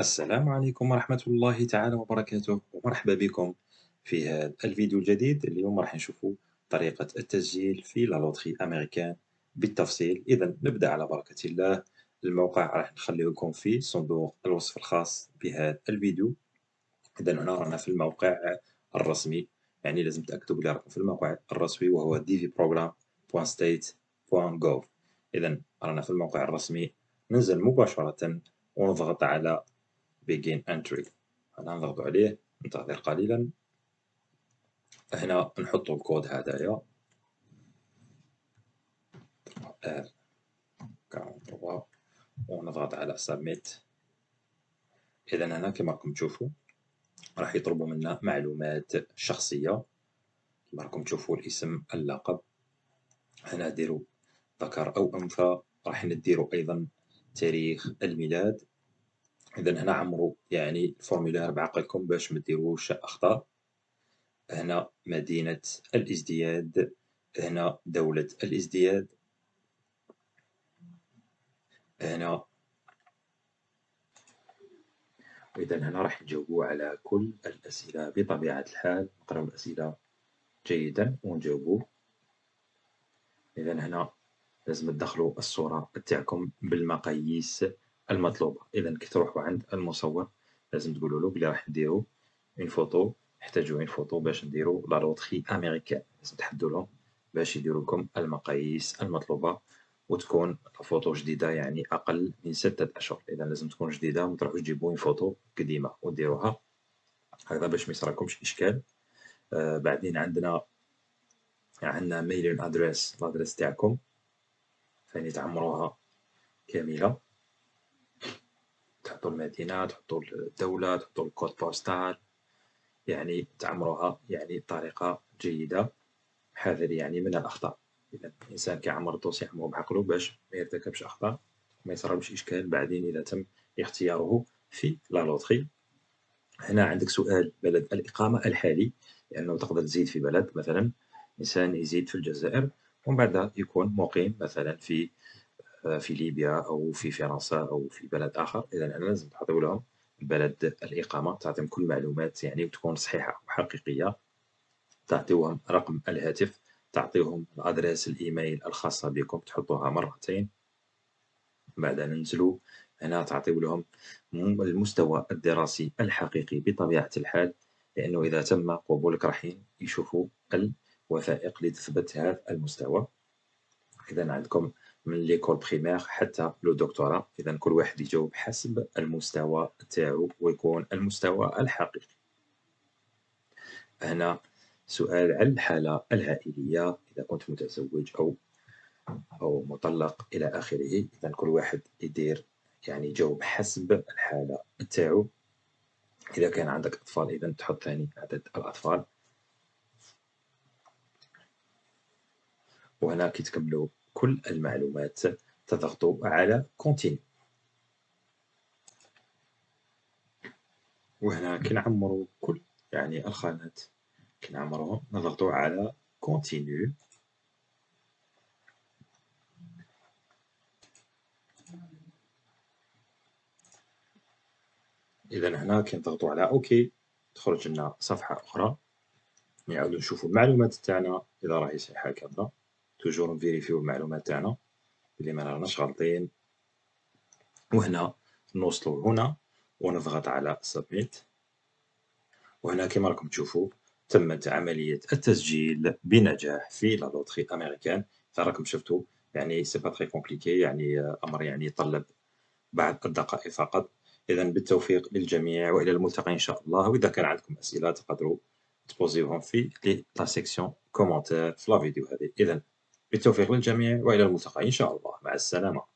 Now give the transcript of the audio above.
السلام عليكم ورحمة الله تعالى وبركاته ومرحبا بكم في هذا الفيديو الجديد. اليوم راح نشوفوا طريقة التسجيل في لا لوتري أمريكان بالتفصيل. إذا نبدأ على بركة الله. الموقع راح نخليه لكم في صندوق الوصف الخاص بهذا الفيديو. إذا هنا رانا في الموقع الرسمي. يعني لازم تأكدوا بلي في الموقع الرسمي وهو dvprogram.state.gov إذا رانا في الموقع الرسمي. ننزل مباشرة ونضغط على begin entry. هنا نضغط عليه ننتظر قليلا. هنا نحط الكود هذايا ار ونضغط على submit. اذا هنا كما راكم تشوفوا راح يطلبوا منا معلومات شخصية. كما راكم تشوفوا الاسم اللقب. هنا ديروا ذكر أو أنثى. راح نديروا أيضا تاريخ الميلاد. اذا هنا عمرو يعني الفورمولير بعقلكم باش ما ديروش أخطاء. هنا مدينة الإزدياد هنا دولة الإزدياد. هنا إذا هنا راح نجاوبوا على كل الأسئلة بطبيعة الحال نقراو الأسئلة جيدا ونجاوبوا إذا هنا لازم تدخلوا الصورة تاعكم بالمقاييس. المطلوبة. اذا كي تروحوا عند المصور لازم تقولوا له بلي راح نديرو une photo نحتاجو une photo باش نديرو la loterie américaine لازم تحدوا لهم باش يديروا لكم المقاييس المطلوبة وتكون فوتو جديدة يعني أقل من ستة أشهر. اذا لازم تكون جديدة ما تروحوش تجيبوا une photo قديمة وديروها. هذا باش ما يصرالكمش إشكال. آه بعدين عندنا عندنا mailing address l'adresse تاعكم. ثاني تعمروها كاملة. تحطوا المدينة تحطوا الدولة تحطوا ال code postal يعني تعمروها يعني بطريقة جيدة. حذر يعني من الأخطاء. إذا الإنسان كيعمر ال dossier يعمرو بعقلو باش ما يرتكبش أخطاء ما يصرالوش إشكال بعدين إذا تم اختياره في لا لوتري. هنا عندك سؤال بلد الإقامة الحالي لأنه تقدر تزيد في بلد مثلا إنسان يزيد في الجزائر ومن بعد يكون مقيم مثلا في في ليبيا أو في فرنسا أو في بلد آخر. إذا أنا لازم تعطيو لهم بلد الإقامة تعطيهم كل المعلومات يعني وتكون صحيحة وحقيقية. تعطيوهم رقم الهاتف تعطيهم الأدريس الإيميل الخاصة بكم تحطوها مرتين. بعد ننزلوا هنا تعطيو لهم المستوى الدراسي الحقيقي بطبيعة الحال لأنه إذا تم قبولك راح يشوفوا الوثائق لتثبت هذا المستوى. إذا عندكم من ليكول بريمير حتى لو دكتوراه. اذا كل واحد يجاوب حسب المستوى تاعو ويكون المستوى الحقيقي. هنا سؤال على الحالة العائلية إذا كنت متزوج أو أو مطلق إلى آخره إذا كل واحد يدير يعني يجاوب حسب الحالة تاعو. إذا كان عندك أطفال إذا تحط ثاني عدد الأطفال. وهنا كي تكملوا كل المعلومات تضغطوا على continue. وهنا كنعمروا كل يعني الخانات كنعمروهم نضغطوا على continue. إذا هنا كنضغطوا على OK تخرج لنا صفحة أخرى. نعاودو نشوفوا المعلومات تاعنا. إذا راهي صحيحه كامله toujours نفيريفيو المعلومات تاعنا بلي ما راناش غالطين وهنا نوصلوا هنا ونضغط على submit وهنا كما راكم تشوفوا تمت عملية التسجيل بنجاح في la loterie américaine. راكم شفتوا يعني c'est pas très compliqué يعني أمر يعني يتطلب بعض الدقائق فقط. اذا بالتوفيق للجميع وإلى الملتقى إن شاء الله. وإذا كان عندكم أسئلة تقدروا تبوزيوهم في la section commentaires في la vidéo هذه. اذا بالتوفيق للجميع وإلى الملتقى إن شاء الله. مع السلامة.